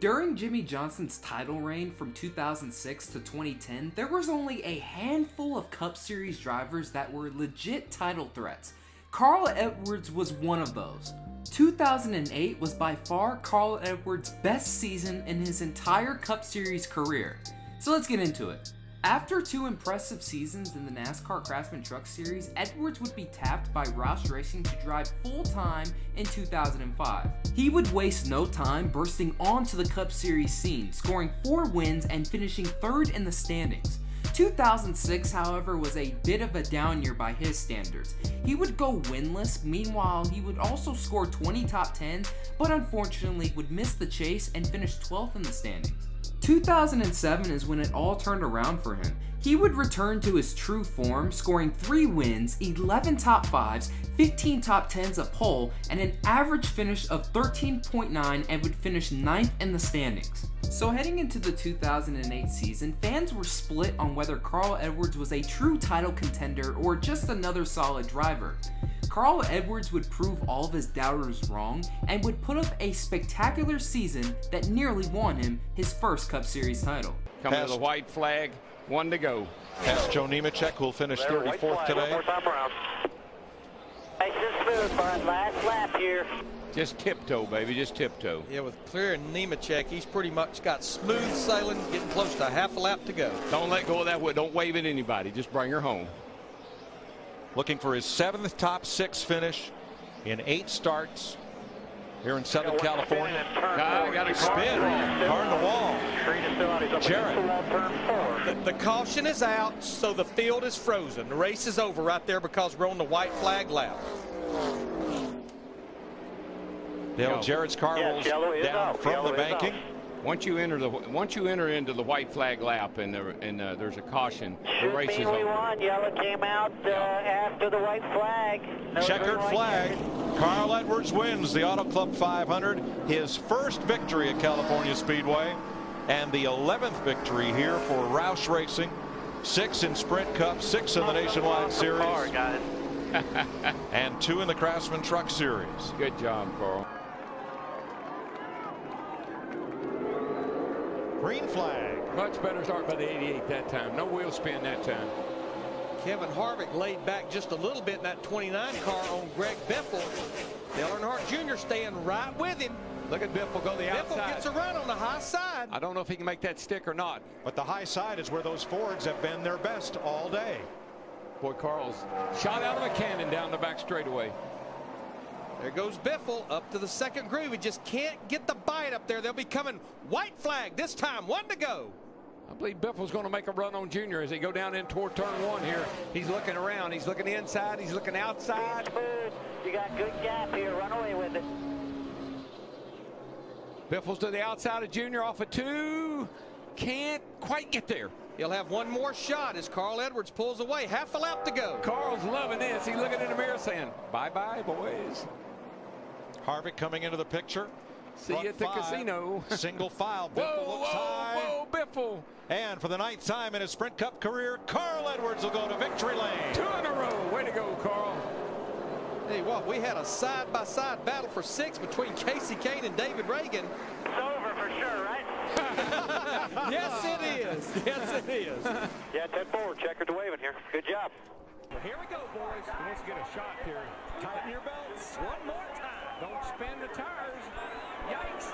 During Jimmie Johnson's title reign from 2006 to 2010, there was only a handful of Cup Series drivers that were legit title threats. Carl Edwards was one of those. 2008 was by far Carl Edwards' best season in his entire Cup Series career. So let's get into it. After two impressive seasons in the NASCAR Craftsman Truck Series, Edwards would be tapped by Roush Racing to drive full-time in 2005. He would waste no time bursting onto the Cup Series scene, scoring four wins and finishing third in the standings. 2006, however, was a bit of a down year by his standards. He would go winless, meanwhile, he would also score 20 top 10s, but unfortunately would miss the chase and finish 12th in the standings. 2007 is when it all turned around for him. He would return to his true form, scoring 3 wins, 11 top 5s, 15 top 10s a pole, and an average finish of 13.9 and would finish 9th in the standings. So heading into the 2008 season, fans were split on whether Carl Edwards was a true title contender or just another solid driver. Carl Edwards would prove all of his doubters wrong and would put up a spectacular season that nearly won him his first Cup Series title. Coming to the white flag, one to go. Past Joe Nemechek, who'll finish 34th today. Nice and smooth, bud. Last lap here. Just tiptoe, baby, just tiptoe. Yeah, with Clear and Nemechek, he's pretty much got smooth sailing, getting close to half a lap to go. Don't let go of that. Don't wave at anybody. Just bring her home looking for his seventh top six finish in eight starts here in Southern California. Got a spin. In the wall. Jarrett. The, the, caution is out, so the field is frozen. The race is over right there because we're on the white flag lap. Dale Jarrett's car rolls down from the banking. Once you enter the once you enter into the white flag lap and there and uh, there's a caution, Should the race is over. Won. Yellow came out uh, after the white flag. No Checkered flag. Carl Edwards wins the Auto Club 500, his first victory at California Speedway, and the 11th victory here for Roush Racing. Six in Sprint Cup, six in the Nationwide Series, and two in the Craftsman Truck Series. Good job, Carl. Green flag. Much better start by the 88 that time. No wheel spin that time. Kevin Harvick laid back just a little bit in that 29 car on Greg Biffle. Dale Earnhardt Jr. staying right with him. Look at Biffle go the Biffle outside. gets a run on the high side. I don't know if he can make that stick or not. But the high side is where those Fords have been their best all day. Boy, Carl's shot out of a cannon down the back straightaway. There goes Biffle up to the second groove. He just can't get the bite up there. They'll be coming white flag this time. One to go. I believe Biffle's going to make a run on Junior as they go down in toward turn one here. He's looking around. He's looking inside. He's looking outside. You got good gap here. Run away with it. Biffle's to the outside of Junior off of two. Can't quite get there. He'll have one more shot as Carl Edwards pulls away. Half a lap to go. Carl's loving this. He's looking in the mirror saying, bye-bye, boys. Harvick coming into the picture. See you at the five, casino. single file. Biffle whoa, looks whoa, high. Whoa, Biffle. And for the ninth time in his Sprint Cup career, Carl Edwards will go to victory lane. Two in a row. Way to go, Carl. Hey, what? We had a side-by-side -side battle for six between Kasey Kahne and David Ragan. It's over for sure, right? yes, it is. Yes, it is. yeah, 10 forward. Checker to waving here. Good job. Well, here we go, boys. Let's get a shot here. Tighten your belts. One more time. Don't spin the tires. Yikes.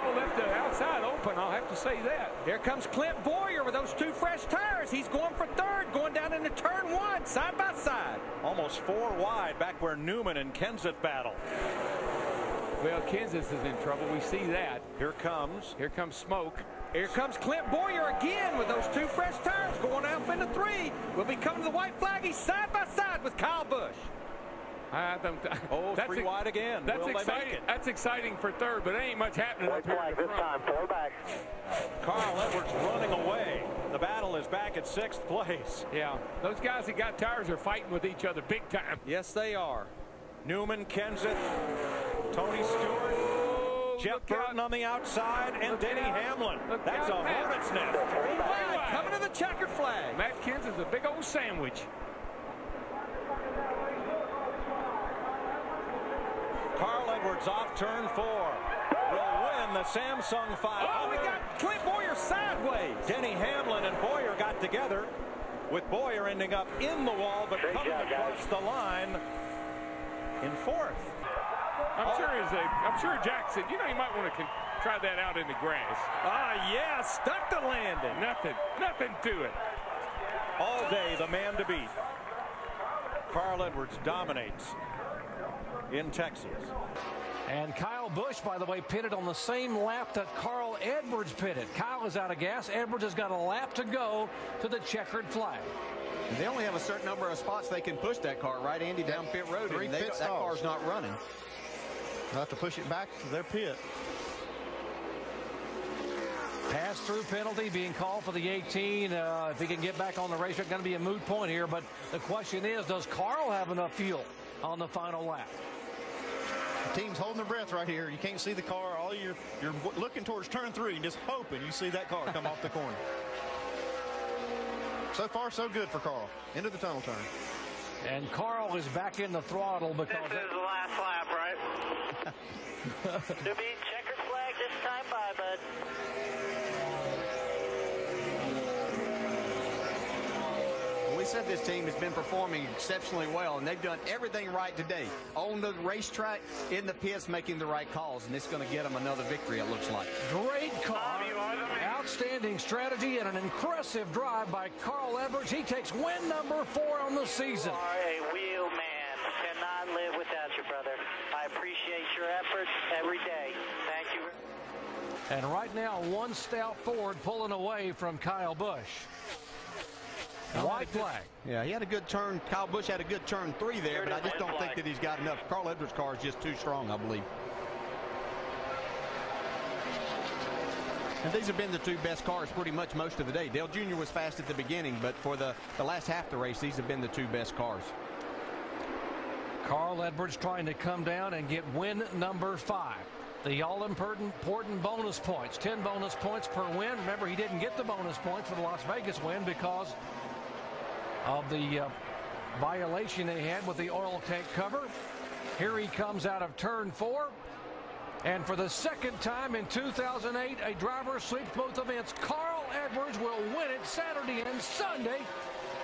Carl left the outside open, I'll have to say that. Here comes Clint Bowyer with those two fresh tires. He's going for third, going down into turn one, side by side. Almost four wide, back where Newman and Kenseth battle. Well, Kenseth is in trouble. We see that. Here comes. Here comes smoke. Here comes Clint Bowyer again with those two fresh tires going out into three. We'll be coming to the white flag. He's side by side with Kyle Busch. I don't. Oh, that's three wide again. That's Will exciting. That's exciting for third, but ain't much happening White up here flag in the this front. time. Four back. Carl Edwards running away. The battle is back at sixth place. Yeah, those guys that got tires are fighting with each other big time. Yes, they are. Newman, Kenseth, Tony Stewart, Oh, Jeff look Burton out. on the outside, and Look Denny out. Hamlin. Look That's out, a Matt. hornet's nest. Coming to the checkered flag. Matt Kins is a big old sandwich. Carl Edwards off turn four. Will win the Samsung 500. Oh, we got Clint Bowyer sideways. Denny Hamlin and Bowyer got together, with Bowyer ending up in the wall, but Great coming job, across guys. the line in fourth. I'm sure as a, I'm sure Jack said, you know, you might want to try that out in the grass. Ah, yeah, stuck the landing. Nothing, nothing to it. All day, the man to beat. Carl Edwards dominates in Texas. And Kyle Busch, by the way, pitted on the same lap that Carl Edwards pitted. Kyle is out of gas. Edwards has got a lap to go to the checkered flag. They only have a certain number of spots they can push that car, right, Andy, down pit road. Three and they pit that stalls. car's not running. They'll have to push it back to their pit. Pass-through penalty being called for the 18. Uh, if he can get back on the racetrack, going to be a moot point here. But the question is, does Carl have enough fuel on the final lap? The team's holding their breath right here. You can't see the car. All you're you're looking towards turn three and just hoping you see that car come off the corner. So far, so good for Carl. Into the tunnel turn. And Carl is back in the throttle because This is the last lap, right? to be We said this team has been performing exceptionally well, and they've done everything right today. On the racetrack, in the pits, making the right calls, and it's going to get them another victory, it looks like. great car, outstanding strategy, and an impressive drive by Carl Edwards. He takes win number four on the season. You are a wheel man. Cannot live without you, brother. I appreciate your efforts every day. Thank you. And right now, one stout Ford pulling away from Kyle Busch. White flag. Yeah, he had a good turn. Kyle Busch had a good turn three there, but I just don't think that he's got enough. Carl Edwards' car is just too strong, I believe. And these have been the two best cars pretty much most of the day. Dale Jr. was fast at the beginning, but for the, the last half of the race, these have been the two best cars. Carl Edwards trying to come down and get win number five. The all important important bonus points. 10 bonus points per win. Remember, he didn't get the bonus points for the Las Vegas win because of the uh, violation they had with the oil tank cover. Here he comes out of turn four. And for the second time in 2008, a driver sweeps both events. Carl Edwards will win it Saturday and Sunday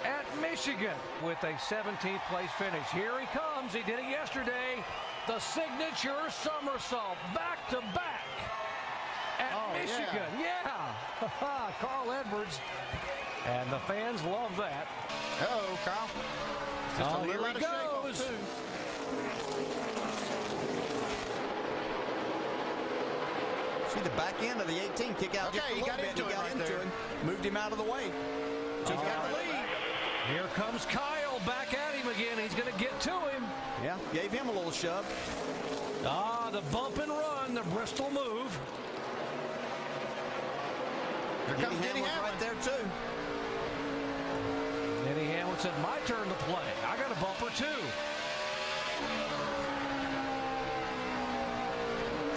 at Michigan with a 17th place finish. Here he comes. He did it yesterday. The signature somersault back to back at Oh, yeah. Michigan. Yeah. Carl Edwards. And the fans love that. Uh-oh, Kyle. Just Oh, a little here he of shape off goes. See the back end of the 18 kick out Okay, just a he got bit. into he it got right into him, moved him out of the way. Took out the lead. Here comes Kyle back at him again. He's going to get to him. Yeah, gave him a little shove. Ah, the bump and run, the Bristol move. Here comes Denny Hamlin Hamlin. right there too. Denny Hamlin said, my turn to play. I got a bumper too.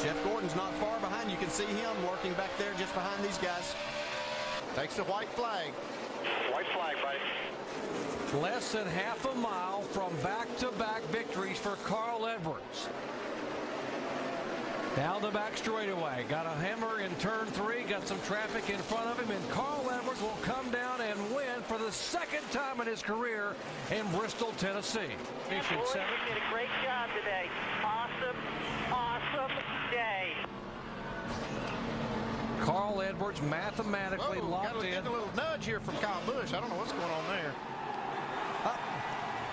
Jeff Gordon's not far behind. You can see him working back there just behind these guys. Takes the white flag. White flag, buddy. Less than half a mile from back-to-back victories for Carl Edwards. Down the back straightaway. Got a hammer in turn three. Got some traffic in front of him. And Carl Edwards will come down and win for the second time in his career in Bristol, Tennessee. Yeah, Mission boys, seven. you did a great job today. Awesome, awesome day. Carl Edwards mathematically Whoa, locked got a, in. a little nudge here from Kyle Busch. I don't know what's going on there.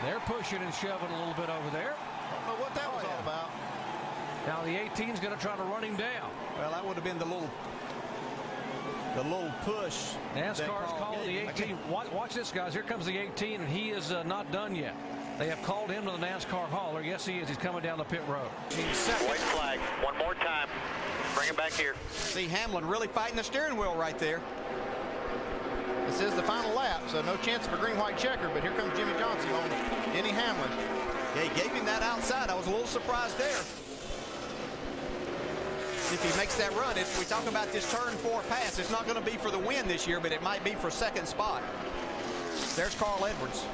They're pushing and shoving a little bit over there. I Don't know what that oh, was all about. Now the 18 is going to try to run him down. Well, that would have been the little, the little push. that NASCAR's calling the 18. Watch, watch this, guys. Here comes the 18, and he is uh, not done yet. They have called him to the NASCAR hauler. Yes, he is. He's coming down the pit road. He's second. White flag. One more time. Bring him back here. See Hamlin really fighting the steering wheel right there. This is the final lap, so no chance of a green-white checker, but here comes Jimmie Johnson on Denny Hamlin. Yeah, he gave him that outside. I was a little surprised there. If he makes that run, if we talk about this turn four pass, it's not going to be for the win this year, but it might be for second spot. There's Carl Edwards.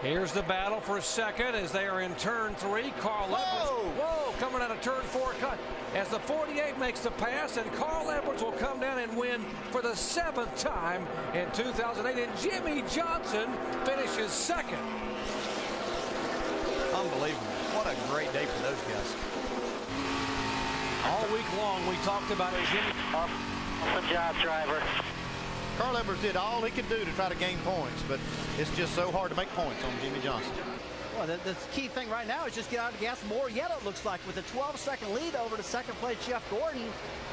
Here's the battle for second as they are in turn three. Carl Edwards. Whoa! Whoa, coming out of turn four. cut As the 48 makes the pass, and Carl Edwards will come down and win for the seventh time in 2008. And Jimmie Johnson finishes second. Unbelievable. What a great day for those guys. All week long, we talked about Jimmie. Awesome job, driver. Carl Edwards did all he could do to try to gain points, but it's just so hard to make points on Jimmie Johnson. Well, the, the, key thing right now is just get out of the gas more yet, it looks like, with a 12-second lead over to second place Jeff Gordon.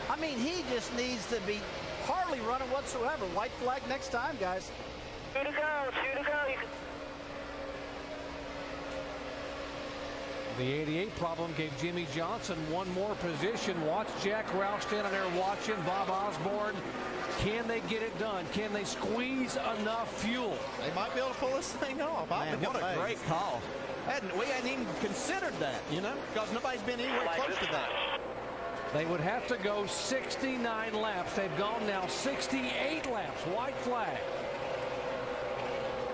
I mean, he just needs to be hardly running whatsoever. White flag next time, guys. Two to go, two to go. You can... The 88 problem gave Jimmie Johnson one more position. Watch Jack Roush standing there watching Bob Osborne. Can they get it done? Can they squeeze enough fuel? They might be able to pull this thing off. Man, what a great call. Hadn't, we hadn't even considered that, you know, because nobody's been anywhere close to that. They would have to go 69 laps. They've gone now 68 laps. White flag.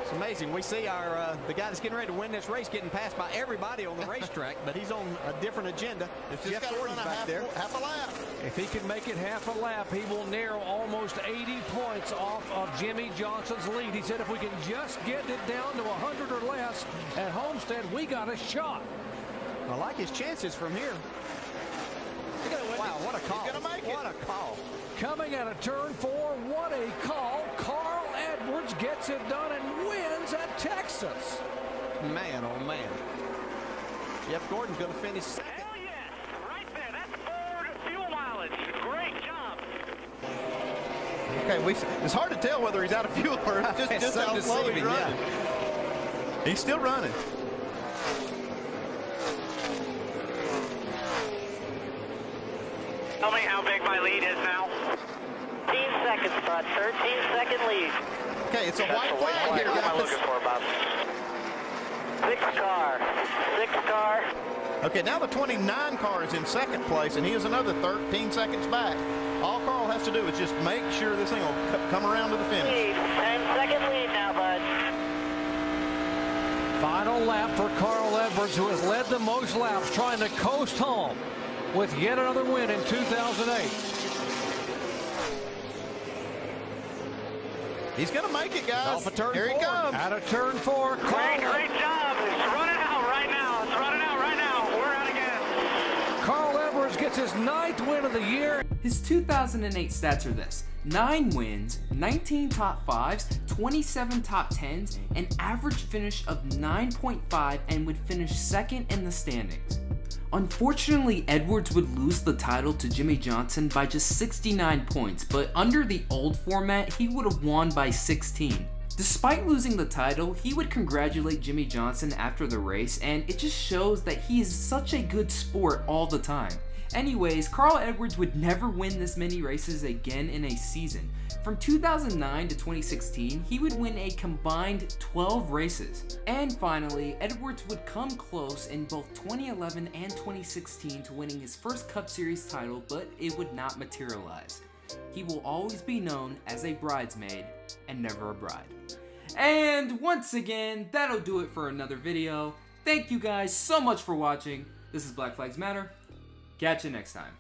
It's amazing. We see our uh, the guy that's getting ready to win this race getting passed by everybody on the racetrack, but he's on a different agenda. It's just Jeff Gordon's back half, there. Half a lap. If he can make it half a lap, he will narrow almost 80 points off of Jimmie Johnson's lead. He said if we can just get it down to 100 or less at Homestead, we got a shot. I like his chances from here. Wow, what a call. He's gonna make it. What a call. Coming out of turn four, what a call. Carl Edwards gets it done and wins at Texas. Man, oh man. Jeff Gordon's going to finish second. Hell yes, right there. That's Ford fuel mileage. Great job. Okay, we, it's hard to tell whether he's out of fuel or just, It's just so how slow he's deceiving, running. He's still running. Tell me how big my lead is now. 13 seconds, bud. 13 second lead. Okay, it's a That's white a flag white here, What am I looking for, Bob? Six car. Six car. Okay, now the 29 car is in second place, and he is another 13 seconds back. All Carl has to do is just make sure this thing will come around to the finish. Lead. 10 second lead now, bud. Final lap for Carl Edwards, who has led the most laps, trying to coast home with yet another win in 2008. He's going to make it, guys. Off of turn Here he comes. Out of turn four, Great, Carl, great job. It's running out right now. It's running out right now. We're out again. Carl Edwards gets his ninth win of the year. His 2008 stats are this 9 wins, 19 top 5s, 27 top 10s, an average finish of 9.5, and would finish second in the standings. Unfortunately, Edwards would lose the title to Jimmie Johnson by just 69 points, but under the old format, he would have won by 16. Despite losing the title, he would congratulate Jimmie Johnson after the race, and it just shows that he is such a good sport all the time. Anyways, Carl Edwards would never win this many races again in a season. From 2009 to 2016, he would win a combined 12 races. And finally, Edwards would come close in both 2011 and 2016 to winning his first Cup Series title, but it would not materialize. He will always be known as a bridesmaid and never a bride. And once again, that'll do it for another video. Thank you guys so much for watching. This is Black Flags Matter. Catch you next time.